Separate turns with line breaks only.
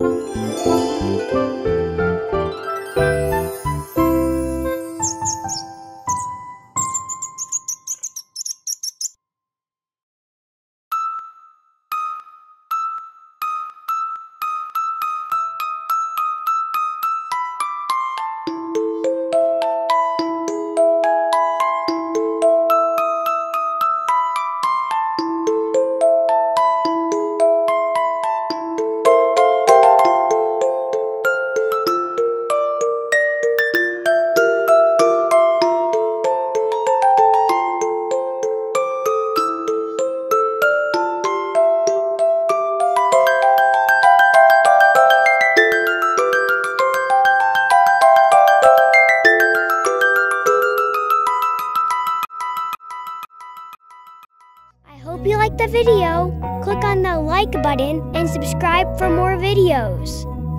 I hope you liked the video. Click on the like button and subscribe for more videos.